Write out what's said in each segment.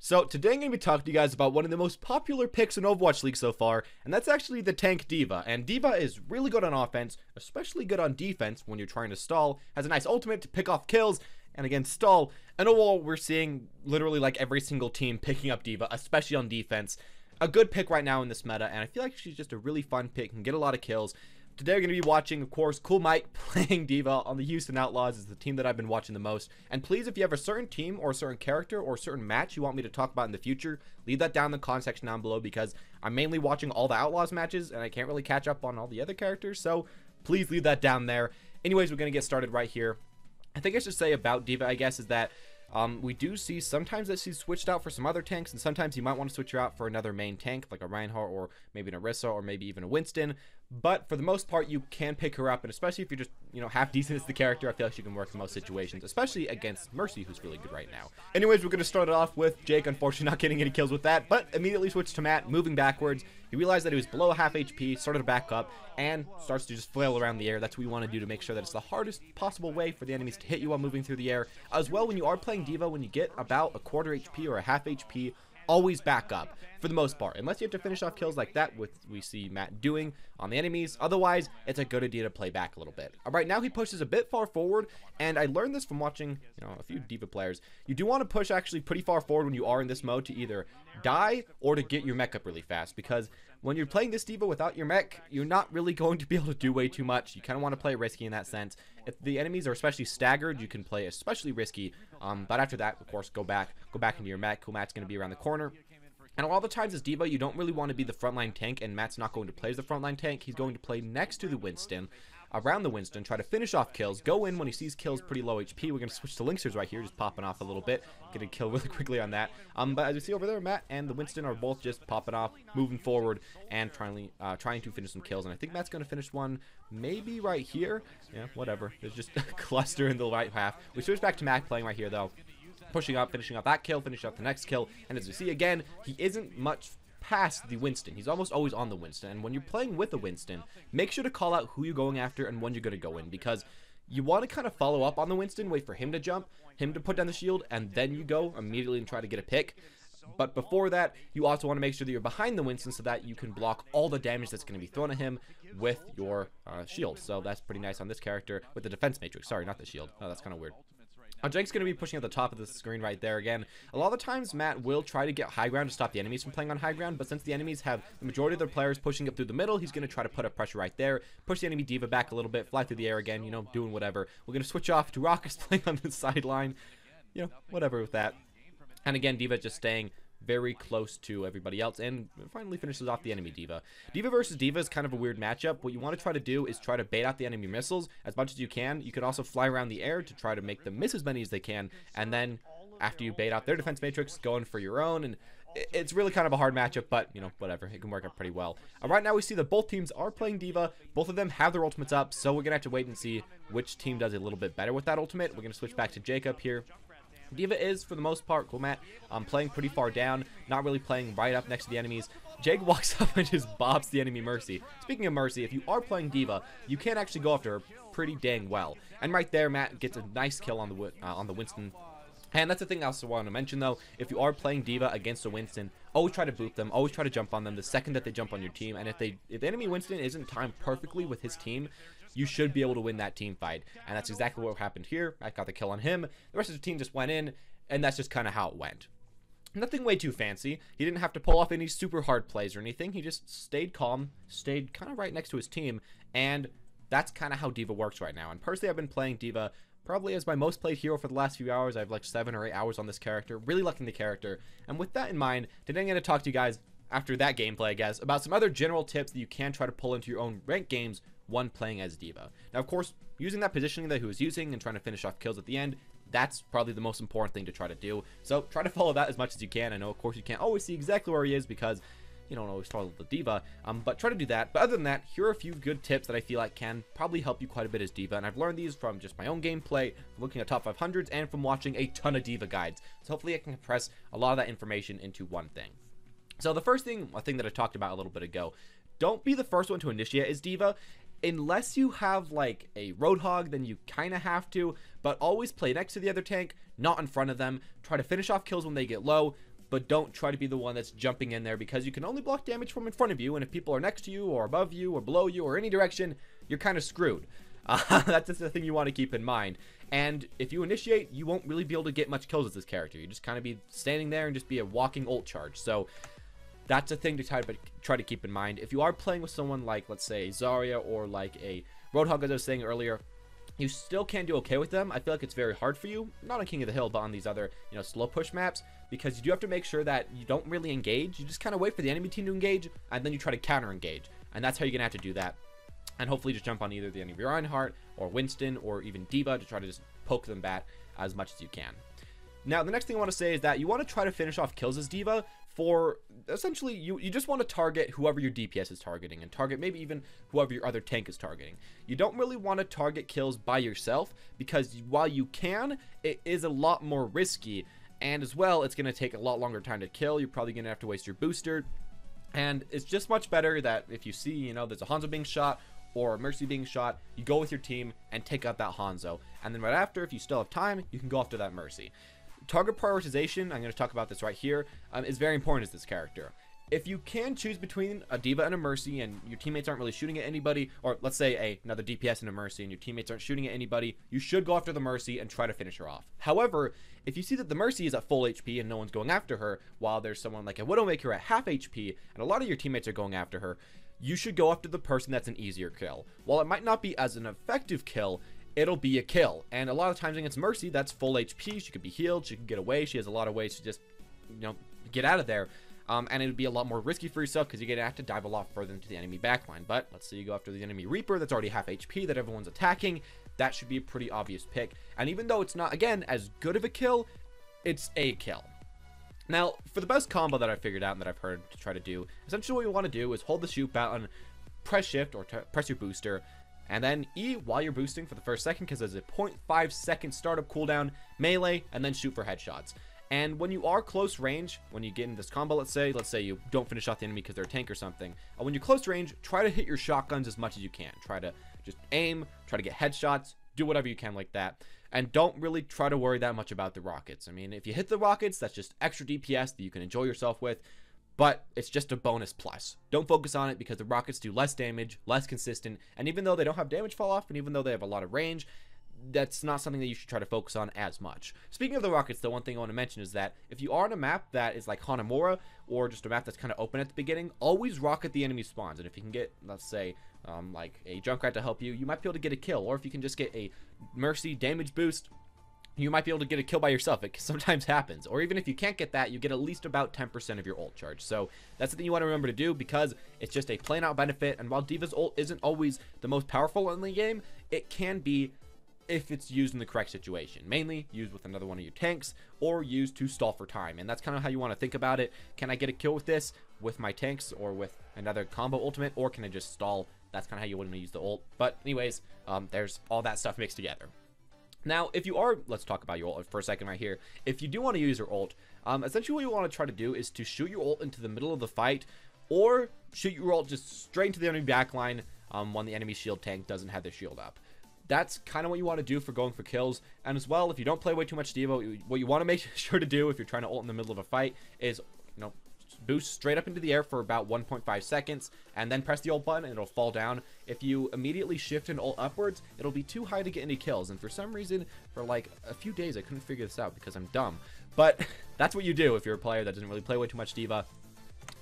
So today I'm going to be talking to you guys about one of the most popular picks in Overwatch League so far, and that's actually the tank D.Va. And D.Va is really good on offense, especially good on defense when you're trying to stall, has a nice ultimate to pick off kills, and again stall. And overall, we're seeing literally like every single team picking up D.Va, especially on defense. A good pick right now in this meta, and I feel like she's just a really fun pick, can get a lot of kills. Today we're going to be watching, of course, Cool Matt playing D.Va on the Houston Outlaws is the team that I've been watching the most. And please, if you have a certain team or a certain character or a certain match you want me to talk about in the future, leave that down in the comment section down below because I'm mainly watching all the Outlaws matches and I can't really catch up on all the other characters. So please leave that down there. Anyways, we're going to get started right here. I think I should say about D.Va, I guess, is that um, we do see sometimes that she's switched out for some other tanks, and sometimes you might want to switch her out for another main tank, like a Reinhardt or maybe an Orisa or maybe even a Winston. But for the most part, you can pick her up, and especially if you're just, you know, half decent as the character, I feel like she can work in most situations, especially against Mercy, who's really good right now. Anyways, we're going to start it off with Jake, unfortunately not getting any kills with that, but immediately switch to Matt, moving backwards. He realized that he was below half HP, started to back up, and starts to just flail around the air. That's what we want to do to make sure that it's the hardest possible way for the enemies to hit you while moving through the air. As well, when you are playing D.Va, when you get about a quarter HP or a half HP, always back up for the most part. Unless you have to finish off kills like that with we see Matt doing on the enemies. Otherwise it's a good idea to play back a little bit. All right now he pushes a bit far forward and I learned this from watching you know a few D.Va players. You do want to push actually pretty far forward when you are in this mode to either die or to get your mech up really fast because when you're playing this D.Va without your mech, you're not really going to be able to do way too much. You kind of want to play risky in that sense. If the enemies are especially staggered, you can play especially risky. Um, but after that, of course, go back, go back into your mech. Cool Matt's going to be around the corner. And a lot of the times as D.Va, you don't really want to be the frontline tank, and Matt's not going to play as the frontline tank. He's going to play next to the Winston around the Winston, try to finish off kills, go in when he sees kills pretty low HP. We're going to switch to LiNkzr's right here, just popping off a little bit, get a kill really quickly on that. Um, but as you see over there, Matt and the Winston are both just popping off, moving forward, and trying, uh, trying to finish some kills. And I think Matt's going to finish one maybe right here. Yeah, whatever. There's just a cluster in the right half. We switch back to Matt playing right here, though pushing up, finishing up that kill, finishing up the next kill, and as you see again, he isn't much past the Winston. He's almost always on the Winston. And when you're playing with a Winston, make sure to call out who you're going after and when you're going to go in because you want to kind of follow up on the Winston, wait for him to jump, him to put down the shield, and then you go immediately and try to get a pick. But before that, you also want to make sure that you're behind the Winston so that you can block all the damage that's going to be thrown at him with your uh, shield. So that's pretty nice on this character with the defense matrix. Sorry, not the shield. Oh, that's kind of weird. Uh, Jake's going to be pushing at the top of the screen right there again. A lot of the times, Matt will try to get high ground to stop the enemies from playing on high ground, but since the enemies have the majority of their players pushing up through the middle, he's going to try to put up pressure right there, push the enemy D.Va back a little bit, fly through the air again, you know, doing whatever. We're going to switch off to Rawkus playing on the sideline, you know, whatever with that. And again, D.Va just staying very close to everybody else and finally finishes off the enemy D.Va. D.Va versus D.Va is kind of a weird matchup. What you want to try to do is try to bait out the enemy missiles as much as you can. You can also fly around the air to try to make them miss as many as they can and then after you bait out their defense matrix, go in for your own and it's really kind of a hard matchup, but, you know, whatever. It can work out pretty well. Uh, right now, we see that both teams are playing D.Va. Both of them have their ultimates up, so we're going to have to wait and see which team does a little bit better with that ultimate. We're going to switch back to Jacob here. D.Va is, for the most part, cool, Matt, um, playing pretty far down, not really playing right up next to the enemies. Jake walks up and just bobs the enemy Mercy. Speaking of Mercy, if you are playing D.Va, you can actually go after her pretty dang well. And right there, Matt gets a nice kill on the uh, on the Winston. And that's the thing I also want to mention, though. If you are playing D.Va against a Winston, always try to boop them. Always try to jump on them the second that they jump on your team. And if they, if the enemy Winston isn't timed perfectly with his team, you should be able to win that team fight. And that's exactly what happened here. I got the kill on him. The rest of the team just went in, and that's just kind of how it went. Nothing way too fancy. He didn't have to pull off any super hard plays or anything. He just stayed calm, stayed kind of right next to his team, and that's kind of how D.Va works right now. And personally, I've been playing D.Va probably as my most played hero for the last few hours. I have like seven or eight hours on this character. Really liking the character. And with that in mind, today I'm going to talk to you guys after that gameplay, I guess, about some other general tips that you can try to pull into your own ranked games one playing as D.Va. Now, of course, using that positioning that he was using and trying to finish off kills at the end, that's probably the most important thing to try to do. So try to follow that as much as you can. I know, of course, you can't always see exactly where he is because you don't always follow the D.Va, um, but try to do that. But other than that, here are a few good tips that I feel like can probably help you quite a bit as D.Va, and I've learned these from just my own gameplay, looking at top 500s, and from watching a ton of D.Va guides. So hopefully I can compress a lot of that information into one thing. So the first thing, a thing that I talked about a little bit ago, don't be the first one to initiate as D.Va. Unless you have like a Roadhog, then you kind of have to, but always play next to the other tank, not in front of them. Try to finish off kills when they get low. but don't try to be the one that's jumping in there because you can only block damage from in front of you, and if people are next to you, or above you, or below you, or any direction, you're kind of screwed. Uh, that's just the thing you want to keep in mind. And if you initiate, you won't really be able to get much kills with this character. You just kind of be standing there and just be a walking ult charge. So that's a thing to try to, try to keep in mind. If you are playing with someone like, let's say, Zarya or like a Roadhog, as I was saying earlier, you still can do okay with them. I feel like it's very hard for you, not on King of the Hill, but on these other, you know, slow push maps, because you do have to make sure that you don't really engage. You just kind of wait for the enemy team to engage, and then you try to counter engage. And that's how you're going to have to do that. And hopefully just jump on either the enemy Reinhardt, or Winston, or even D.Va to try to just poke them back as much as you can. Now, the next thing I want to say is that you want to try to finish off kills as D.Va for essentially you, you just want to target whoever your DPS is targeting and target maybe even whoever your other tank is targeting. You don't really want to target kills by yourself because while you can, it is a lot more risky and as well it's going to take a lot longer time to kill. You're probably going to have to waste your booster and it's just much better that if you see, you know, there's a Hanzo being shot or Mercy being shot, you go with your team and take out that Hanzo. And then right after, if you still have time, you can go after that Mercy target prioritization, I'm going to talk about this right here, um, is very important as this character. If you can choose between a D.Va and a Mercy and your teammates aren't really shooting at anybody, or let's say a, another DPS and a Mercy and your teammates aren't shooting at anybody, you should go after the Mercy and try to finish her off. However, if you see that the Mercy is at full HP and no one's going after her, while there's someone like a Widowmaker at half HP and a lot of your teammates are going after her, you should go after the person that's an easier kill. While it might not be as an effective kill, it'll be a kill. And a lot of times against Mercy, that's full HP. She could be healed. She can get away. She has a lot of ways to just, you know, get out of there. Um, and it would be a lot more risky for yourself because you're going to have to dive a lot further into the enemy backline. But let's say you go after the enemy Reaper that's already half HP that everyone's attacking. That should be a pretty obvious pick. And even though it's not, again, as good of a kill, it's a kill. Now, for the best combo that I figured out and that I've heard to try to do, essentially what you want to do is hold the shoot button, press shift or press your booster, and then E while you're boosting for the first second because there's a 0.5 second startup cooldown, melee, and then shoot for headshots. And when you are close range, when you get in this combo, let's say, let's say you don't finish off the enemy because they're a tank or something, uh, when you're close range, try to hit your shotguns as much as you can. Try to just aim, try to get headshots, do whatever you can like that. And don't really try to worry that much about the rockets. I mean, if you hit the rockets, that's just extra DPS that you can enjoy yourself with but it's just a bonus plus. Don't focus on it because the rockets do less damage, less consistent, and even though they don't have damage fall off, and even though they have a lot of range, that's not something that you should try to focus on as much. Speaking of the rockets, the one thing I want to mention is that if you are on a map that is like Hanamura, or just a map that's kind of open at the beginning, always rocket the enemy spawns. And if you can get, let's say, um, like a Junkrat to help you, you might be able to get a kill. Or if you can just get a Mercy damage boost, you might be able to get a kill by yourself. It sometimes happens. Or even if you can't get that, you get at least about 10% of your ult charge. So that's the thing you want to remember to do because it's just a plain out benefit. And while D.Va's ult isn't always the most powerful in the game, it can be if it's used in the correct situation. Mainly used with another one of your tanks or used to stall for time. And that's kind of how you want to think about it. Can I get a kill with this with my tanks or with another combo ultimate or can I just stall? That's kind of how you want to use the ult. But anyways, um, there's all that stuff mixed together. Now, if you are, let's talk about your ult for a second right here. If you do want to use your ult, um, essentially what you want to try to do is to shoot your ult into the middle of the fight, or shoot your ult just straight into the enemy backline um, when the enemy shield tank doesn't have their shield up. That's kind of what you want to do for going for kills. And as well, if you don't play way too much D.Va, what you want to make sure to do if you're trying to ult in the middle of a fight is, boost straight up into the air for about 1.5 seconds, and then press the ult button and it'll fall down. If you immediately shift and ult upwards, it'll be too high to get any kills, and for some reason, for like a few days, I couldn't figure this out because I'm dumb. But that's what you do if you're a player that doesn't really play way too much D.Va.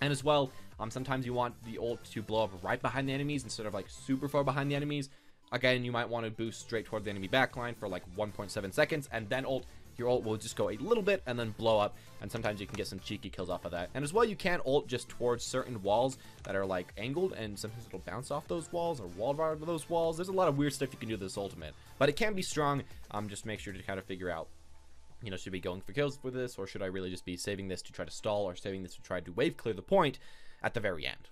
And as well, um, sometimes you want the ult to blow up right behind the enemies instead of like super far behind the enemies. Again, you might want to boost straight toward the enemy backline for like 1.7 seconds and then ult your ult will just go a little bit and then blow up, and sometimes you can get some cheeky kills off of that. And as well, you can ult just towards certain walls that are like angled, and sometimes it'll bounce off those walls or wall ride those walls. There's a lot of weird stuff you can do with this ultimate, but it can be strong. Um, just make sure to kind of figure out you know, should be going for kills for this, or should I really just be saving this to try to stall, or saving this to try to wave clear the point at the very end?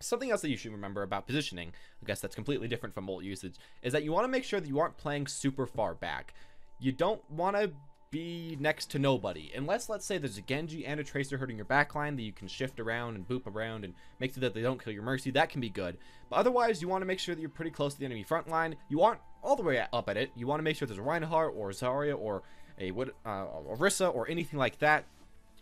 Something else that you should remember about positioning, I guess that's completely different from ult usage, is that you want to make sure that you aren't playing super far back you don't want to be next to nobody. Unless, let's say, there's a Genji and a Tracer hurting your backline that you can shift around and boop around and make sure that they don't kill your Mercy. That can be good. But otherwise, you want to make sure that you're pretty close to the enemy front line. You aren't all the way up at it. You want to make sure there's a Reinhardt or Zarya or a, uh, Orisa or anything like that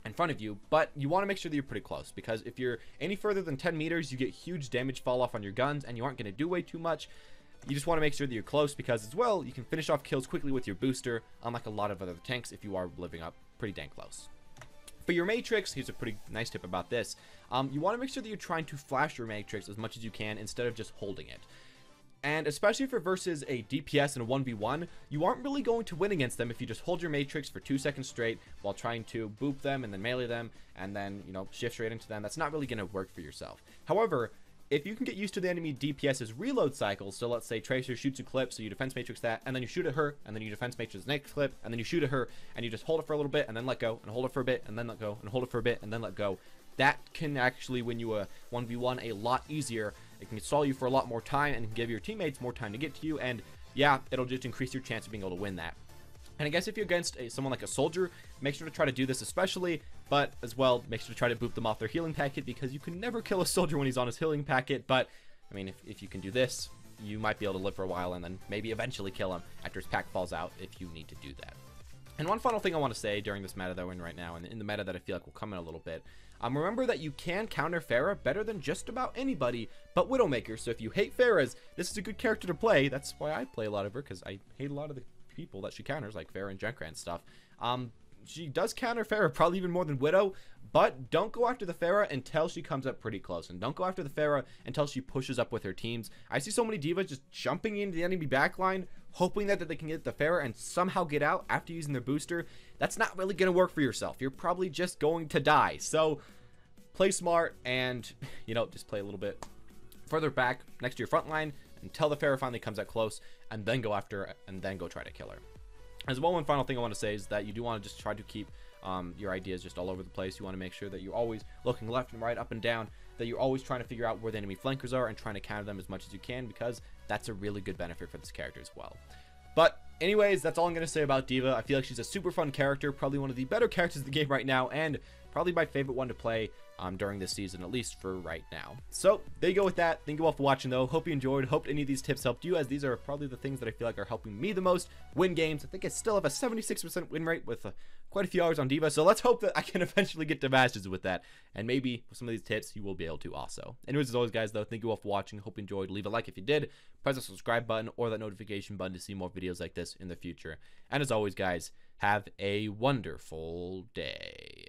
in front of you, but you want to make sure that you're pretty close because if you're any further than 10 meters, you get huge damage fall off on your guns and you aren't going to do way too much. You just want to make sure that you're close because as well, you can finish off kills quickly with your booster, unlike a lot of other tanks if you are living up pretty dang close. For your Matrix, here's a pretty nice tip about this. Um, you want to make sure that you're trying to flash your Matrix as much as you can instead of just holding it. And especially for versus a DPS and a 1v1, you aren't really going to win against them if you just hold your Matrix for 2 seconds straight while trying to boop them and then melee them and then, you know, shift straight into them. That's not really going to work for yourself. However, if you can get used to the enemy DPS's reload cycles, so let's say Tracer shoots a clip, so you defense matrix that, and then you shoot at her, and then you defense matrix the next clip, and then you shoot at her, and you just hold it for a little bit, and then let go, and hold it for a bit, and then let go, and hold it for a bit, and then let go. That can actually win you uh, a 1v1 a lot easier. It can stall you for a lot more time, and give your teammates more time to get to you, and yeah, it'll just increase your chance of being able to win that. And I guess if you're against a, someone like a soldier, make sure to try to do this especially, but as well, make sure to try to boot them off their healing packet because you can never kill a soldier when he's on his healing packet, but I mean, if, if you can do this, you might be able to live for a while and then maybe eventually kill him after his pack falls out if you need to do that. And one final thing I want to say during this meta that we're in right now, and in the meta that I feel like will come in a little bit, um, remember that you can counter Pharah better than just about anybody but Widowmaker. So if you hate Pharah's, this is a good character to play. That's why I play a lot of her, because I hate a lot of the people that she counters, like Pharah and Junkrat and stuff. Um, she does counter Pharah probably even more than Widow, but don't go after the Pharah until she comes up pretty close. And don't go after the Pharah until she pushes up with her teams. I see so many D.Vas just jumping into the enemy backline, hoping that, that they can get the Pharah and somehow get out after using their booster. That's not really going to work for yourself. You're probably just going to die. So play smart and, you know, just play a little bit further back next to your front line until the Pharah finally comes up close and then go after and then go try to kill her. As well, one final thing I want to say is that you do want to just try to keep um, your ideas just all over the place. You want to make sure that you're always looking left and right, up and down, that you're always trying to figure out where the enemy flankers are and trying to counter them as much as you can because that's a really good benefit for this character as well. But anyways, that's all I'm going to say about D.Va. I feel like she's a super fun character, probably one of the better characters in the game right now, and probably my favorite one to play um, during this season, at least for right now. So there you go with that. Thank you all for watching, though. Hope you enjoyed. Hope any of these tips helped you, as these are probably the things that I feel like are helping me the most win games. I think I still have a 76% win rate with uh, quite a few hours on D.Va. so let's hope that I can eventually get to Masters with that. And maybe with some of these tips, you will be able to also. Anyways, as always, guys, though, thank you all for watching. Hope you enjoyed. Leave a like if you did. Press the subscribe button or that notification button to see more videos like this in the future. And as always, guys, have a wonderful day.